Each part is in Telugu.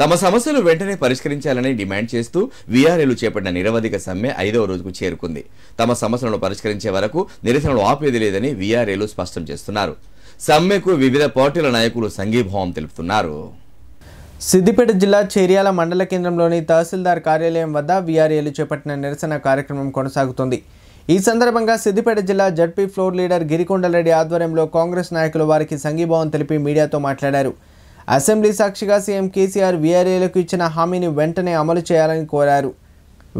తమ సమస్యలు వెంటనే పరిష్కరించాలని డిమాండ్ చేస్తూ వీఆర్ఏలు చేపట్టిన నిరవధిక సమ్మె ఐదవ రోజుకు చేరుకుంది. తమ సమస్యలను పరిష్కరించే వరకు నిరసనలు ఆపేది లేదని వీఆర్ఏలు స్పష్టం చేస్తున్నారు. సమ్మెకు వివిధ పార్టీల నాయకులు సంఘీభావం తెలుపుతున్నారు. సిద్దిపేట జిల్లా చేర్యాల మండల కేంద్రంలోని తహసీల్దార్ కార్యాలయం వద్ద వీఆర్ఏలు చేపట్టిన నిరసన కార్యక్రమం కొనసాగుతుంది. ఈ సందర్భంగా సిద్దిపేట జిల్లా జడ్పీ ఫ్లోర్ లీడర్ గిరికొండలరెడ్డి ఆధ్వర్యంలో కాంగ్రెస్ నాయకులు వారికి సంఘీభావం తెలిపి మీడియాతో మాట్లాడారు. అసెంబ్లీ సాక్షిగా సీఎం కేసీఆర్ వీఆర్ఏలకు ఇచ్చిన హామీని వెంటనే అమలు చేయాలని కోరారు.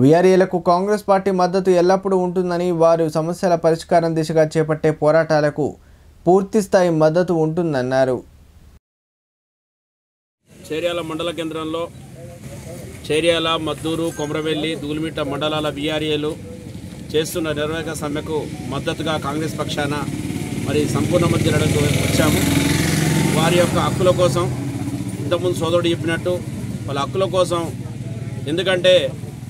వీఆర్ఏలకు కాంగ్రెస్ పార్టీ మద్దతు ఎల్లప్పుడూ ఉంటుందని వారు సమస్యల పరిష్కారం దిశగా చేపట్టే పోరాటాలకు పూర్తిస్థాయి మద్దతు ఉంటుందన్నారు. చేర్యాల మండల కేంద్రంలో చేర్యాల మద్దూరు కొమరవెల్లి దూలిమిట్ట మండలాల విఆర్ఏలు చేస్తున్న నిర్వాహక సమ్మెకు మద్దతుగా కాంగ్రెస్ పక్షాన మరి సంపూర్ణ మధ్యలకు వచ్చాము. వారి యొక్క హక్కుల కోసం ఇంతకుముందు సోదరుడు చెప్పినట్టు వాళ్ళ హక్కుల కోసం ఎందుకంటే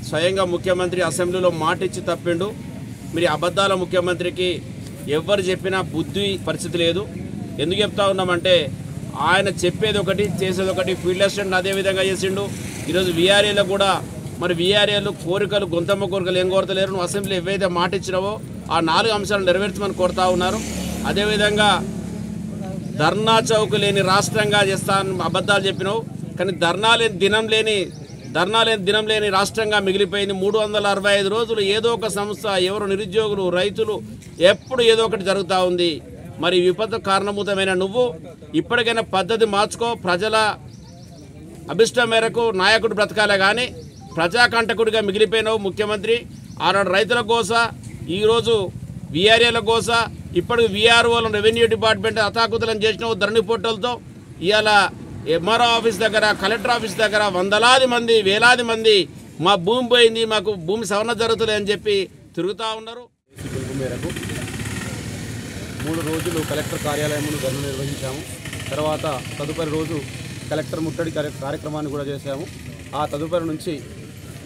స్వయంగా ముఖ్యమంత్రి అసెంబ్లీలో మాట ఇచ్చి తప్పిండు. మీరు అబద్ధాల ముఖ్యమంత్రికి ఎవరు చెప్పినా బుద్ధి పరిస్థితి లేదు. ఎందుకు చెప్తా ఉన్నామంటే ఆయన చెప్పేది ఒకటి చేసేది ఒకటి ఫీల్డ్ అసిస్టెంట్ అదే విధంగా చేసిండు. ఈరోజు వీఆర్ఏలో కూడా మరి వీఆర్ఏలు కోరికలు గొంతమ్మ కోరికలు ఏం కోరతలేరు. నువ్వు అసెంబ్లీ ఏవైతే మాట ఇచ్చినావో ఆ నాలుగు అంశాలు నెరవేర్చమని కోరుతా ఉన్నారు. అదేవిధంగా ధర్నా చౌక్ లేని రాష్ట్రంగా చేస్తాను అబద్ధాలు చెప్పినావు. కానీ ధర్నా లేని దినం లేని ధర్నా లేని దినం లేని రాష్ట్రంగా మిగిలిపోయింది మూడు వందల అరవై ఐదు రోజులు ఏదో ఒక సంస్థ ఎవరు నిరుద్యోగులు రైతులు ఎప్పుడు ఏదో ఒకటి జరుగుతూ ఉంది. మరి విపత్తు కారణభూతమైన నువ్వు ఇప్పటికైనా పద్ధతి మార్చుకో. ప్రజల అభిష్టం మేరకు నాయకుడు బ్రతకాలే కానీ ప్రజాకంటకుడిగా మిగిలిపోయినావు ముఖ్యమంత్రి. ఆనాడు రైతుల కోస ఈరోజు విఆర్ఏల కోస ఇప్పటికి విఆర్ఓలను రెవెన్యూ డిపార్ట్మెంట్ అతాకుతలం చేసిన ధరణి పోర్టల్తో ఇవాళ ఎంఆర్ఓ ఆఫీస్ దగ్గర కలెక్టర్ ఆఫీస్ దగ్గర వందలాది మంది వేలాది మంది మా భూమి పోయింది మాకు భూమి సవరణ జరుగుతుంది అని చెప్పి తిరుగుతూ ఉన్నారు. మేరకు మూడు రోజులు కలెక్టర్ కార్యాలయంలో ధర్మ నిర్వహించాము. తర్వాత తదుపరి రోజు కలెక్టర్ ముట్టడి కార్య- కార్యక్రమాన్ని కూడా చేశాము. ఆ తదుపరి నుంచి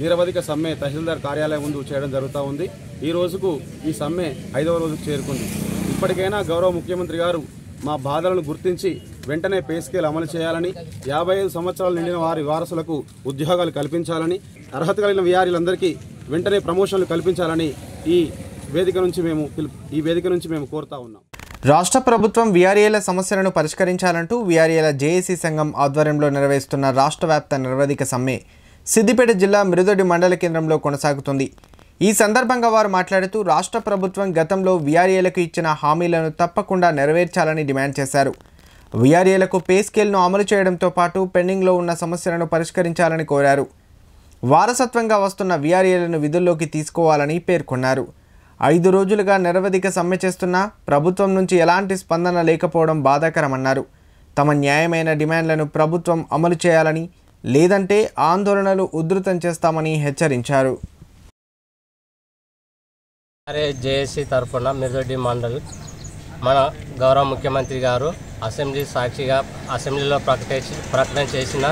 నిరవధిక సమ్మె తహసీల్దార్ కార్యాలయం ముందు చేయడం జరుగుతూ ఉంది. ఈ రోజుకు ఈ సమ్మె ఐదవ రోజుకు చేరుకుంది. ఇప్పటికైనా గౌరవ ముఖ్యమంత్రి గారు మా బాధలను గుర్తించి వెంటనే పే స్కేల్ అమలు చేయాలని యాభై ఐదు సంవత్సరాలు నిండిన వారి వారసులకు ఉద్యోగాలు కల్పించాలని అర్హత కలిగిన విఆర్లందరికీ వెంటనే ప్రమోషన్లు కల్పించాలని ఈ వేదిక నుంచి మేము ఈ వేదిక నుంచి మేము కోరుతా ఉన్నాం. రాష్ట్ర ప్రభుత్వం వీఆర్ఏల సమస్యలను పరిష్కరించాలంటూ వీఆర్ఏల జేఏసీ సంఘం ఆధ్వర్యంలో నిర్వహిస్తున్న రాష్ట్ర వ్యాప్త నిరవధిక సమ్మె సిద్దిపేట జిల్లా మిరుదొడి మండల కేంద్రంలో కొనసాగుతుంది. ఈ సందర్భంగా వారు మాట్లాడుతూ రాష్ట్ర ప్రభుత్వం గతంలో వీఆర్ఏలకు ఇచ్చిన హామీలను తప్పకుండా నెరవేర్చాలని డిమాండ్ చేశారు. వీఆర్ఏలకు పే స్కేల్ను అమలు చేయడంతో పాటు పెండింగ్లో ఉన్న సమస్యలను పరిష్కరించాలని కోరారు. వారసత్వంగా వస్తున్న వీఆర్ఏలను విధుల్లోకి తీసుకోవాలని పేర్కొన్నారు. ఐదు రోజులుగా నిరవధిక సమ్మె చేస్తున్నా ప్రభుత్వం నుంచి ఎలాంటి స్పందన లేకపోవడం బాధాకరమన్నారు. తమ న్యాయమైన డిమాండ్లను ప్రభుత్వం అమలు చేయాలని లేదంటే ఆందోళనలు ఉధృతం చేస్తామని హెచ్చరించారు. అరే జేఏసీ తరఫున మిర్దొడ్డి మండల్ మన గౌరవ ముఖ్యమంత్రి గారు అసెంబ్లీ సాక్షిగా అసెంబ్లీలో ప్రకటించి ప్రకటన చేసిన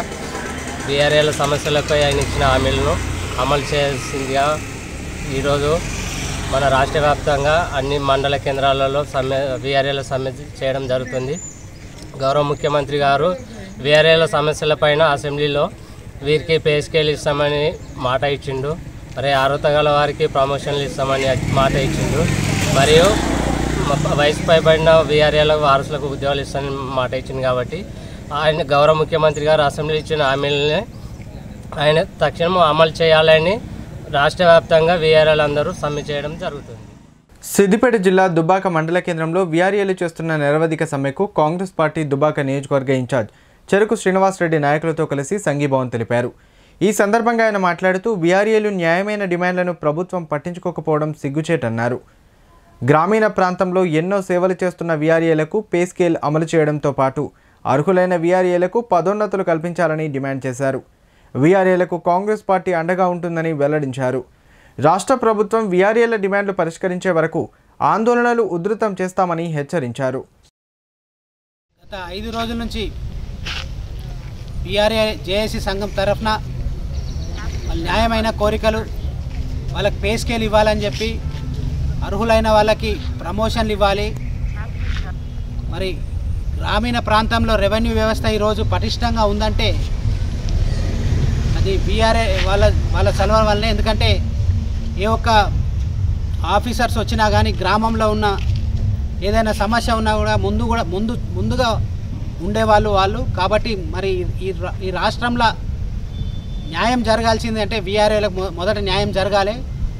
బీఆర్ఏల సమస్యలపై ఆయన ఇచ్చిన హామీలను అమలు చేయాల్సిందిగా ఈరోజు మన రాష్ట్ర వ్యాప్తంగా అన్ని మండల కేంద్రాలలో సమ్మె బీఆర్ఏల సమ్మె చేయడం జరుగుతుంది. గౌరవ ముఖ్యమంత్రి గారు బీఆర్ఏల సమస్యలపైన అసెంబ్లీలో వీరికి పే స్కేల్ ఇస్తామని మాట ఇచ్చిండు. మరి అర్హత గల వారికి ప్రమోషన్లు ఇస్తామని మాట ఇచ్చిండు. మరియు వయసు పైబడిన వీఆర్ఏల వారసులకు ఉద్యోగాలు ఇస్తామని మాట ఇచ్చింది కాబట్టి ఆయన గౌరవ ముఖ్యమంత్రి గారు అసెంబ్లీ ఇచ్చిన హామీలని ఆయన తక్షణం అమలు చేయాలని రాష్ట్ర వ్యాప్తంగా వీఆర్ఏలు అందరూ సమ్మె చేయడం జరుగుతుంది. సిద్దిపేట జిల్లా దుబాక మండల కేంద్రంలో వీఆర్ఏలు చేస్తున్న నిరవధిక సమ్మెకు కాంగ్రెస్ పార్టీ దుబాక నియోజకవర్గ ఇన్ఛార్జ్ చెరుకు శ్రీనివాసరెడ్డి నాయకులతో కలిసి సంఘీభావం తెలిపారు. ఈ సందర్భంగా ఆయన మాట్లాడుతూ వీఆర్ఏలు న్యాయమైన డిమాండ్లను ప్రభుత్వం పట్టించుకోకపోవడం సిగ్గుచేటన్నారు. గ్రామీణ ప్రాంతంలో ఎన్నో సేవలు చేస్తున్న వీఆర్ఏలకు పే స్కేల్ అమలు చేయడంతో పాటు అర్హులైన వీఆర్ఏలకు పదోన్నతులు కల్పించాలని డిమాండ్ చేశారు. వీఆర్ఏలకు కాంగ్రెస్ పార్టీ అండగా ఉంటుందని వెల్లడించారు. రాష్ట్ర ప్రభుత్వం వీఆర్ఏల డిమాండ్లు పరిష్కరించే వరకు ఆందోళనలు ఉధృతం చేస్తామని హెచ్చరించారు. గత ఐదు రోజుల నుంచి బీఆర్ఏ జేఏసీ సంఘం తరఫున న్యాయమైన కోరికలు వాళ్ళకి పే స్కేల్ ఇవ్వాలని చెప్పి అర్హులైన వాళ్ళకి ప్రమోషన్లు ఇవ్వాలి. మరి గ్రామీణ ప్రాంతంలో రెవెన్యూ వ్యవస్థ ఈరోజు పటిష్టంగా ఉందంటే అది బీఆర్ఏ వాళ్ళ వాళ్ళ చలవ వల్లనే. ఎందుకంటే ఏ ఒక్క ఆఫీసర్స్ వచ్చినా కానీ గ్రామంలో ఉన్న ఏదైనా సమస్య ఉన్నా కూడా ముందు కూడా ముందు ముందుగా ఉండేవాళ్ళు వాళ్ళు. కాబట్టి మరి ఈ ఈ రాష్ట్రంలో న్యాయం జరగాల్సింది అంటే వీఆర్ఏలకు మొదట న్యాయం జరగాలి.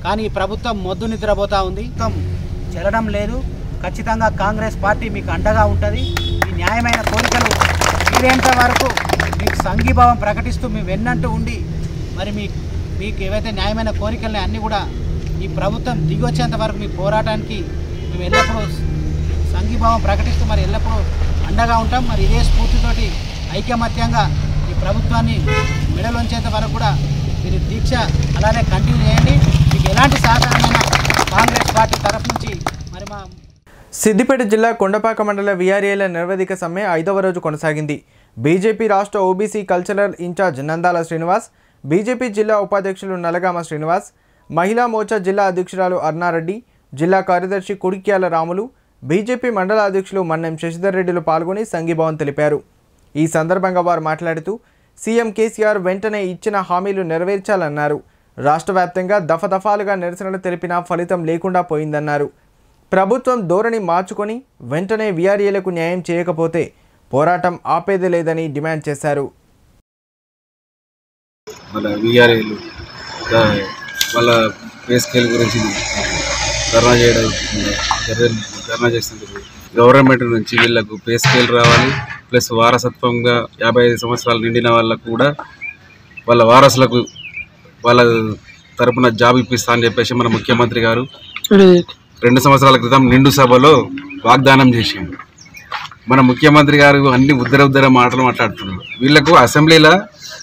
కానీ ఈ ప్రభుత్వం మొద్దు నిద్రపోతూ ఉంది. మొత్తం చెల్లడం లేదు. ఖచ్చితంగా కాంగ్రెస్ పార్టీ మీకు అండగా ఉంటుంది. ఈ న్యాయమైన కోరికలు తీరేంత వరకు మీకు సంఘీభావం ప్రకటిస్తూ మీ వెన్నంటూ ఉండి మరి మీ మీకు ఏవైతే న్యాయమైన కోరికలని అన్నీ కూడా ఈ ప్రభుత్వం దిగొచ్చేంత వరకు మీ పోరాటానికి మేము ఎల్లప్పుడూ సంఘీభావం ప్రకటిస్తూ మరి ఎల్లప్పుడూ అండగా ఉంటాం. మరి ఇదే స్ఫూర్తితోటి ఐకమత్యంగా ఈ ప్రభుత్వాన్ని మెడలోంచేంత వరకు కూడా మీరు దీక్ష అలానే కంటిన్యూ చేయండి. మీకు ఎలాంటి సహకారమైన కాంగ్రెస్ పార్టీ తరఫు నుంచి మరి మా సిద్దిపేట జిల్లా కొండపాక మండల విఆర్ఏల నిర్వధిక సమ్మె ఐదవ రోజు కొనసాగింది. బీజేపీ రాష్ట్ర OBC cultural in-charge Nandala Srinivas BJP జిల్లా ఉపాధ్యక్షులు నలగామ శ్రీనివాస్ మహిళా మోర్చా జిల్లా అధ్యక్షురాలు అర్నారెడ్డి జిల్లా కార్యదర్శి కుడిక్యాల రాములు బీజేపీ మండల అధ్యక్షులు మన్నెం శశిధర్ రెడ్డిలు పాల్గొని సంఘీభావం తెలిపారు. ఈ సందర్భంగా వారు మాట్లాడుతూ సీఎం కేసీఆర్ వెంటనే ఇచ్చిన హామీలు నెరవేర్చాలన్నారు. రాష్ట్ర వ్యాప్తంగా దఫదఫాలుగా నిరసనలు తెలిపినా ఫలితం లేకుండా పోయిందన్నారు. ప్రభుత్వం ధోరణి మార్చుకొని వెంటనే వీఆర్ఏలకు న్యాయం చేయకపోతే పోరాటం ఆపేది లేదని డిమాండ్ చేశారు. మన వాళ్ళ పే స్కేల్ గురించి ధర్నా చేయడం ధర్నా- ధర్నా చేస్తుంటారు గవర్నమెంట్ నుంచి వీళ్ళకు పే స్కేల్ రావాలి ప్లస్ వారసత్వంగా యాభై ఐదు సంవత్సరాలు నిండిన వాళ్ళకు కూడా వాళ్ళ వారసులకు వాళ్ళ తరపున జాబ్ ఇప్పిస్తా అని చెప్పేసి మన ముఖ్యమంత్రి గారు రెండు సంవత్సరాల క్రితం నిండు సభలో వాగ్దానం చేసిండు. మన ముఖ్యమంత్రి గారు అన్ని ఉద్దర ఉద్దర మాటలు మాట్లాడుతున్నారు. వీళ్ళకు అసెంబ్లీలో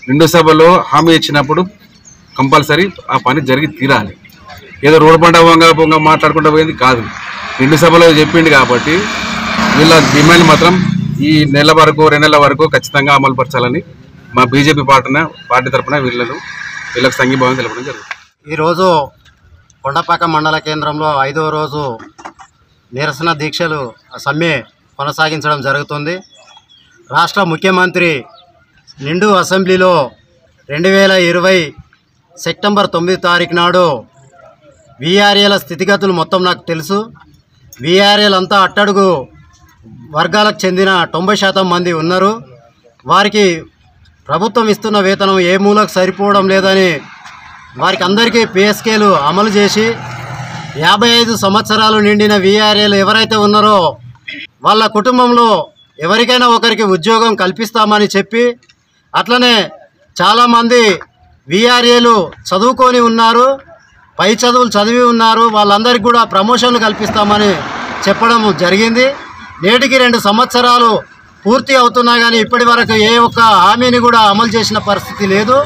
నిండు సభలో హామీ ఇచ్చినప్పుడు కంపల్సరీ ఆ పని జరిగి తీరాలి. ఏదో రోడ్డు పంట వంగ పొంగ మాట్లాడుకుంటూ పోయింది కాదు. పిండి సభలో చెప్పిండు కాబట్టి వీళ్ళ డిమాండ్ మాత్రం ఈ నెల వరకు రెండు నెలల వరకు ఖచ్చితంగా అమలుపరచాలని మా బీజేపీ పార్టీన పార్టీ తరఫున వీళ్ళను వీళ్ళకి సంఘీభావం తెలపడం జరుగుతుంది. ఈరోజు కొండపాక మండల కేంద్రంలో ఐదవ రోజు నిరసన దీక్షలు సమ్మె కొనసాగించడం జరుగుతుంది. రాష్ట్ర ముఖ్యమంత్రి నిండు అసెంబ్లీలో రెండు వేల ఇరవై సెప్టెంబర్ తొమ్మిది తారీఖు నాడు వీఆర్ఏల స్థితిగతులు మొత్తం నాకు తెలుసు. వీఆర్ఎల్ అంతా అట్టడుగు వర్గాలకు చెందిన తొంభై శాతం మంది ఉన్నారు. వారికి ప్రభుత్వం ఇస్తున్న వేతనం ఏ మూలకు సరిపోవడం లేదని వారికి అందరికీ పిఎస్కేలు అమలు చేసి యాభై ఐదు సంవత్సరాలు నిండిన వీఆర్ఏలు ఎవరైతే ఉన్నారో వాళ్ళ కుటుంబంలో ఎవరికైనా ఒకరికి ఉద్యోగం కల్పిస్తామని చెప్పి అట్లనే చాలామంది వీఆర్ఏలు చదువుకొని ఉన్నారు. పై చదువులు చదివి ఉన్నారు. వాళ్ళందరికీ కూడా ప్రమోషన్లు కల్పిస్తామని చెప్పడం జరిగింది. నేటికి రెండు సంవత్సరాలు పూర్తి అవుతున్నా కానీ ఇప్పటి వరకు ఏ ఒక్క హామీని కూడా అమలు చేసిన పరిస్థితి లేదు.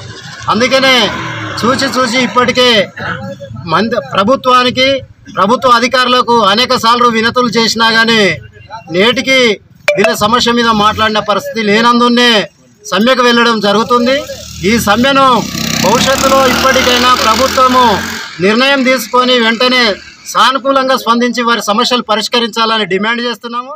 అందుకనే చూసి చూసి ఇప్పటికే మంది ప్రభుత్వానికి ప్రభుత్వ అధికారులకు అనేక సార్లు వినతులు చేసినా కానీ నేటికి వీళ్ళ సమస్య మీద మాట్లాడిన పరిస్థితి లేనందునే సమ్మెకు వెళ్ళడం జరుగుతుంది. ఈ సమ్మెను భవిష్యత్తులో ఇప్పటికైనా ప్రభుత్వము నిర్ణయం తీసుకొని వెంటనే సానుకూలంగా స్పందించి వారి సమస్యలు పరిష్కరించాలని డిమాండ్ చేస్తున్నాము.